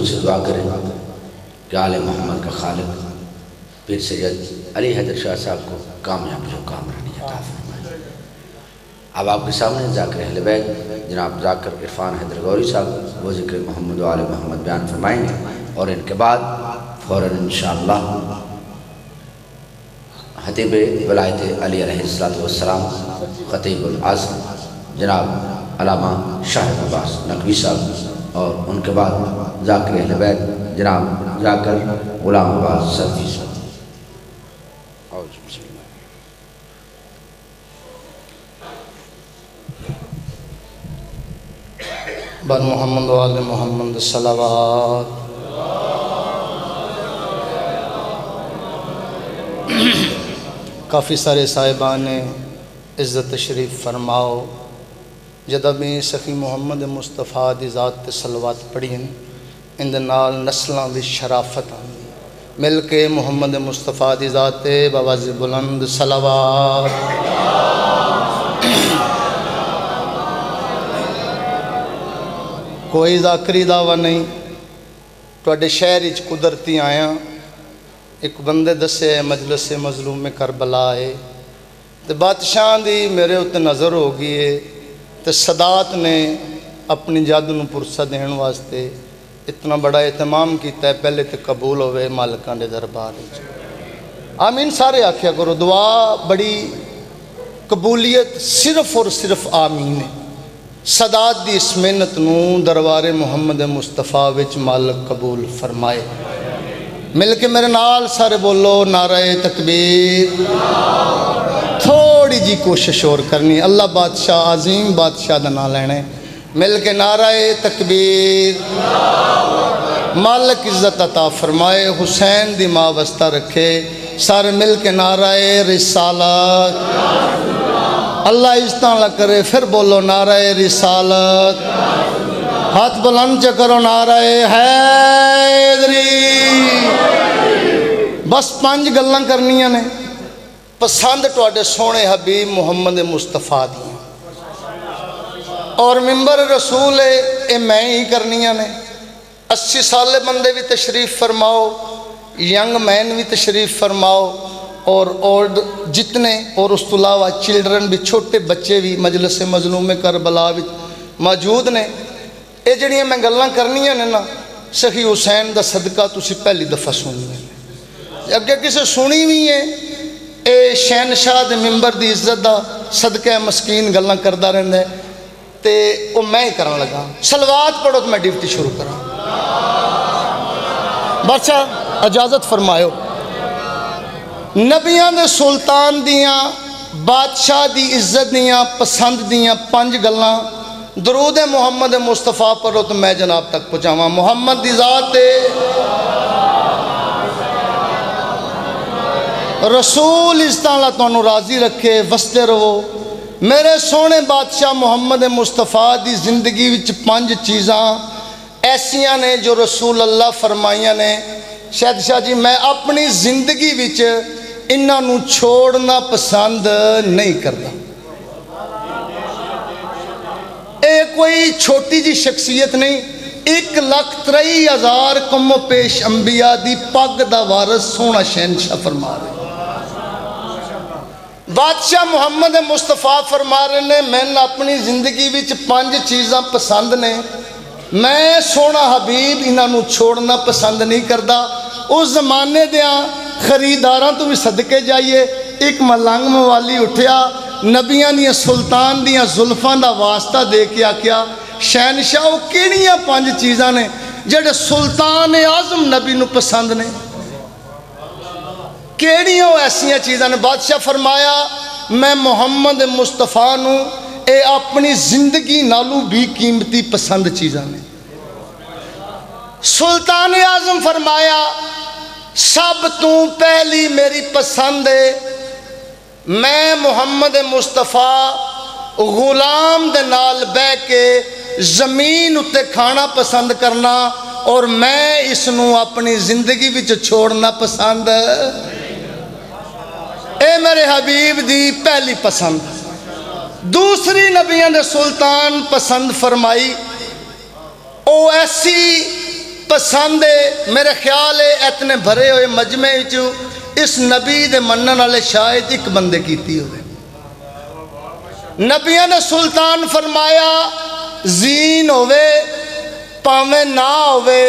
हजूर से दुआ करें। कि आल मोहम्मद का खालिक पीर सैयद अली हैदर शाह साहब को कामयाबी जो कामरानी अता फरमाए। अब आपके सामने जाकर अहल बैत, जनाब जाकर इरफान हैदर गौरी साहब, वो ज़िक्र मोहम्मद आल मोहम्मद बयान फरमाएँगे, और इनके बाद फ़ौर इन हतीब वलायत अली सलाम जनाब अलामा शाह अब्बास नकवी साहब, और उनके बाद जाकर अहल जनाब, जाकर गुलाम अब्बास सदी बर मोहम्मद वाल मोहम्मद सलावात। काफ़ी सारे साहिबान ने इज़्ज़त शरीफ फरमाओ जदा में सखी मुहम्मद मुस्तफ़ा की ज़ात सलवात पढ़ी इंद नाल नस्लों की शराफत मिल के मुहम्मद मुस्तफ़ा की ज़ात बाबाज बुलंद सलावात कोई जाकरी दावा नहीं थोड़े शहर कुदरती आया एक बंदे दसे मजलस मजलूम में करबला है तो बादशाह की मेरे उत्ते नज़र हो गई है तो सदात ने अपनी जद पुरसा देने वास्ते इतना बड़ा एहतमाम किया पहले तो कबूल होवे मालकों के दरबार आमीन, सारे आख्या करो, दुआ बड़ी कबूलीयत सिर्फ़ और सिर्फ़ आमीन है। सदात की इस मेहनत न दरबारे मुहम्मद मुस्तफ़ा मालक कबूल फरमाए। मिल के मेरे नाल सारे बोलो, नाराय तकबीर। थोड़ी जी कोशिश और करनी, अल्लाह बादशाह अजीम बादशाह का ना लेने मिल के नाराय तकबीर। मालक इज़्ज़त अता फरमाए, हुसैन दी माँ वस्ता रखे। सर मिल के नाराय रिसालत। अल्लाह इज़्ज़त करे, फिर बोलो नाराय रिसालत। हाथ बुलंद च करो नाराय हैदरी। बस पाँच गल् करनिया ने। पसंद थोड़े सोने हबीब मुहम्मद मुस्तफ़ा दी और मिम्बर रसूल है ये मैं ही करनिया ने। अस्सी साल बंदे भी तशरीफ़ फरमाओ, यंग मैन भी तशरीफ़ फरमाओ, और ओल्ड जितने, और उस तो अलावा चिल्ड्रन भी, छोटे बच्चे भी, मजलस मजलूम करबला मौजूद ने। ये जड़िया मैं गल् करनिया ने ना, सखी हुसैन का सदका तुम पहली दफ़ा सुनी अगे किसी सुनी भी है ये शहनशाह के मिम्बर की इज़्ज़त का सदका मस्कीन गल् करता रहा है तो मैं ही कर लगा। सलवात पढ़ो तो मैं ड्यूटी शुरू करा। बादशाह इजाज़त फरमायो। नबिया के सुल्तान दिया, बादशाह की इज़्ज़त दियाँ, पसंद दियाँ पंज गल् दरूद मुहम्मद मुस्तफ़ा पढ़ो तो मैं जनाब तक पहुँचावा। मुहम्मद की ज़ात रसूल इस तरह तुम राज़ी रखे वसते रहो मेरे सोने बादशाह मुहम्मद मुस्तफ़ा की ज़िंदगी पाँच चीज़ा ऐसिया ने जो रसूल अल्लाह फरमाइया ने शायद शाह जी, मैं अपनी ज़िंदगी इन्हों छोड़ना पसंद नहीं करता ये कोई छोटी जी शख्सियत नहीं, एक लख त्रई हज़ार कमो पेश अंबिया की पग का वारस सोना शहनशाह फरमा रहे। बादशाह मुहम्मद मुस्तफ़ा फरमा रहे ने, मैंने अपनी ज़िंदगी पाँच चीज़ा पसंद ने मैं सोना हबीब इन्हों छोड़ना पसंद नहीं करता उस जमाने दया खरीदारा तो भी सदके जाइए एक मलंग मवाली उठा नबिया दुल्तान दुल्फा का वास्ता दे के आख्या शहनशाह कि पाँच चीज़ा ने जेडे सुल्तान आज़म नबी न पसंद ने? केड़िया ऐसा चीज़ा ने? बादशाह फरमाया, मैं मुहम्मद मुस्तफ़ा न अपनी ज़िंदगी नालू भी कीमती पसंद चीज़ा ने। सुल्तान आज़म फरमाया, सब तू पहली मेरी पसंद है। मैं मुहम्मद मुस्तफ़ा गुलाम दे नाल बह के ज़मीन उत्ते खाना पसंद करना और मैं इसनों अपनी ज़िंदगी विच छोड़ना पसंद ए मेरे हबीब दी पहली पसंद। दूसरी नबिया ने सुल्तान पसंद फरमाई, ओ ऐसी पसंद है, मेरे ख्याल है, इतने भरे हुए मजमे चू इस नबी दे मनन वाले शायद एक बंदे कीती होवे। नबिया ने सुल्तान फरमाया, जीन होवे, भावे ना होवे,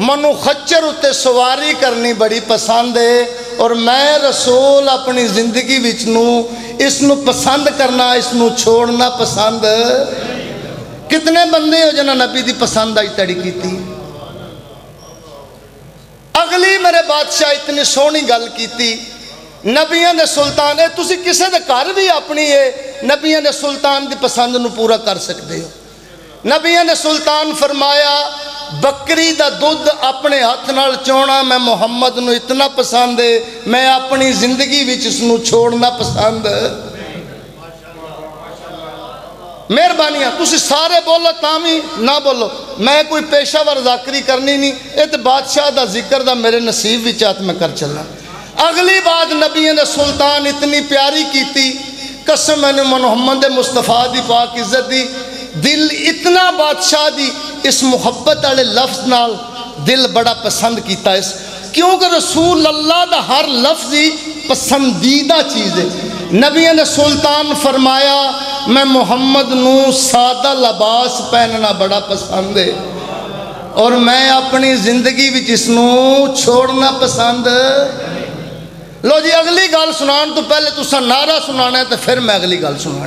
मनु खच्चर उत्ते सवारी करनी बड़ी पसंद है, और मैं रसूल अपनी ज़िंदगी इसनू पसंद करना, इसनू छोड़ना पसंद कितने बंदे हो जना नबी की पसंद आई तड़ी की अगली मेरे बादशाह इतनी सोहनी गल की नबिया ने सुल्तान है तुम किसी के घर भी अपनी है नबिया ने सुल्तान की पसंद न पूरा कर सकते हो। नबिया ने सुल्तान फरमाया, बकरी का दुध अपने हाथ न चोना मैं मुहम्मद न इतना पसंद है, मैं अपनी ज़िंदगी इसनू छोड़ना पसंद। मेहरबानियाँ। सारे बोलो तामी ना बोलो। मैं कोई पेशावर जाकरी करनी नहीं। ये तो बादशाह का ज़िक्र का मेरे नसीब विचात मैं कर चलना अगली बात नबी ने सुल्तान इतनी प्यारी की कसम मैंने मोहम्मद मुस्तफ़ा की पाक इज़्ज़त दी। दिल इतना बादशाह दी, इस मुहब्बत वाले लफ्ज नाल दिल बड़ा पसंद किया इस। क्योंकि रसूल अल्लाह का हर लफ्ज ही पसंदीदा चीज़ है। नबिया ने सुल्तान फरमाया, मैं मुहम्मद न सादा लिबास पहनना बड़ा पसंद है और मैं अपनी ज़िंदगी इसनू छोड़ना पसंद लो जी, अगली गल सुना तो पहले तुसा नारा सुना तो फिर मैं अगली गल सुना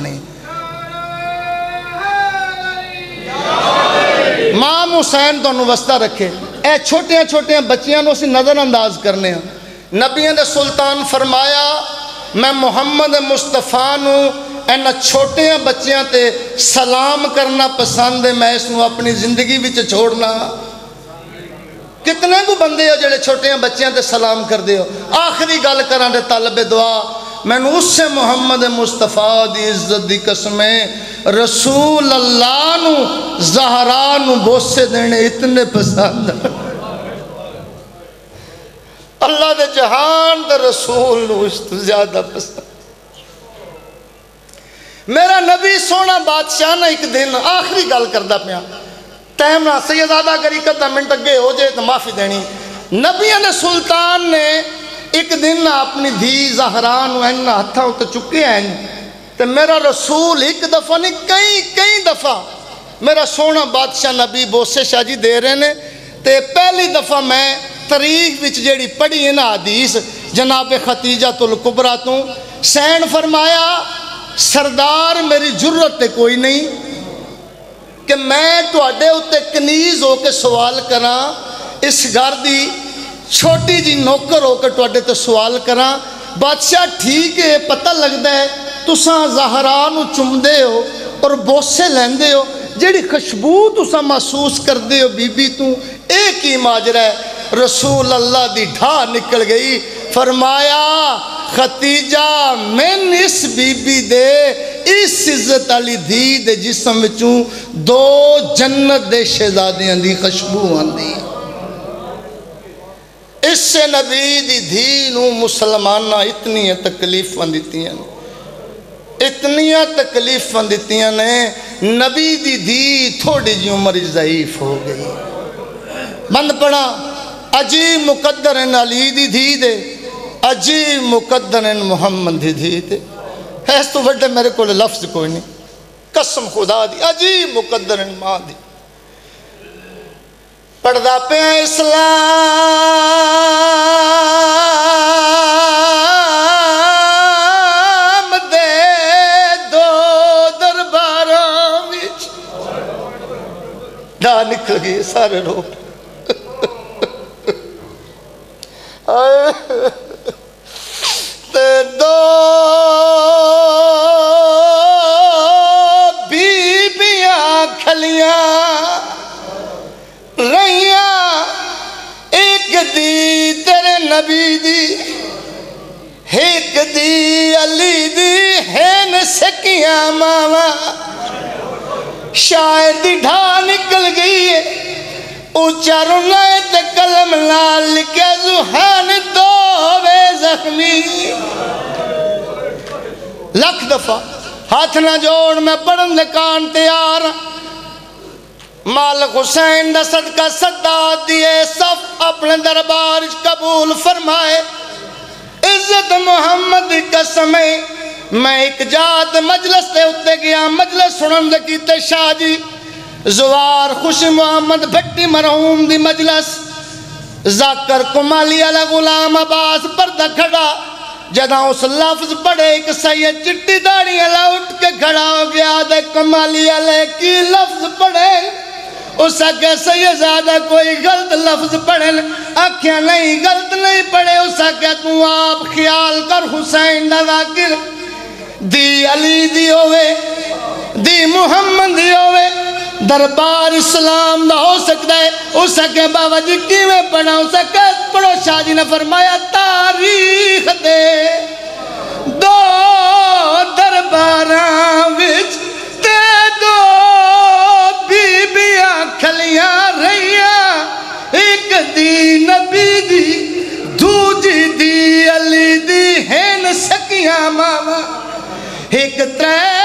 माम हुसैन तुम वस्ता रखे। ए छोटिया छोटिया बच्चिया नज़रअंदाज करने नबिया ने सुल्तान फरमाया मैं मुहम्मद मुस्तफ़ा इन छोटिया बच्चों से सलाम करना पसंद है, मैं इसनों अपनी ज़िंदगी में छोड़ना। कितने को बंदे हो जोड़े छोटिया बच्चों से सलाम करते हो? आखिरी गल करा तलबे दुआ मैं उस मुहम्मद मुस्तफ़ा की इज़्ज़त की कसमें रसूल अल्लाह जहरा बोसे देने इतने पसंद। अल्लाह के जहान के रसूल इस तो ज़्यादा पसंद मेरा नबी सोना बादशाह ना एक दिन आखिरी गल करता पाया टाइम ना सैयदादा करी कदा मिनट अगे हो जाए तो माफ़ी देनी नबिया ने सुल्तान ने एक दिन अपनी धी जहरान इन्ना हथा उ चुके हैं तो मेरा रसूल एक दफ़ा नहीं कई कई दफ़ा मेरा सोना बादशाह नबी बोसे शाह जी दे रहे ने तो पहली दफ़ा मैं तारीख जी पढ़ी है ना आदीस जनाब खतीजा तुल कुबरा तू, सैन फरमाया, सरदार मेरी ज़रूरत कोई नहीं, कि मैं थोड़े उत्ते कनीज होकर सवाल करा, इस घर की छोटी जी नौकर होकर थोड़े तो सवाल करा। बादशाह ठीक है, पता लगता है, तुसा जहरा चुमते हो और बोसे लेंदे हो। जी खुशबू तुसा महसूस करते हो बीबी तू एक ही माजरा है? रसूल अल्लाह की ढा निकल गई। फरमाया, खतीजा, मैन इस बीबी दे, इस इज़्ज़त वाली धी दे जिसम विचों, दो जन्नत दे शहजादियों की खुशबू आती इस नबी दी धी मुसलमाना इतनी तकलीफा दित्तियाँ इतनिया तकलीफा दित्तियाँ ने, नबी दी धी थोड़ी जी उम्र जईफ हो गई। बंद पड़ा अजीब मुकदर अली दी धी दे अजीब मुकदर मुहम्मद दी धी दे। इस तो वे मेरे को लफ्ज कोई नहीं। कसम खुदा दी अजीब मुकदर माँ दी। पढ़दा पे इस्लाम दे दो दरबार निकल गए सारे लोग। ते दो बीबियाँ खलिया रहिया एक दी तेरे नबी दी एक दी अली दी है न सकिया मावा शायद ढा निकल गई है ऊँचा कलम लाल लिखे जुहान दो जख्मी। लख दफ़ा हाथ ना जोड़, मैं पढ़न कान तैयार। मालिक हुसैन का सदका सदा दिए, सफ अपने दरबार कबूल फरमाए। इज़्ज़त मुहम्मद कसम मैं एक जात मजलस के उत्ते गया, मजलस सुनन दे कीते शाह जी। जुवार खुश मोहम्मद भट्टी मरहूम दी मजलस। जाकर कुमाली वाला गुलाम अब्बास पर्दा खड़ा। जदा उस लफ्ज पढ़े, एक सैयद चिट्टी दाड़ी वाला उठ के खड़ा हो गया। दे कमाली वाले की लफ्ज पढ़े। उस अगे सैयद ज़्यादा कोई गलत लफ्ज पढ़े। आख्या, नहीं, गलत नहीं पढ़े। उस अगे तू आप ख्याल कर, हुसैन दाकिर दी अली दी होवे, दी मुहम्मद दी होवे। दरबार इस्लाम का हो सकता है। उस अगे बाबा जी किमें पढ़ा उस पढ़ो शाह जी ने फरमाया, तारीख दे। दो दरबार ते दो बीबियाँ खलियाँ रहिया। एक दी नबी दी, दूजी दी अली दी, हैन सकियाँ मावा एक त्रै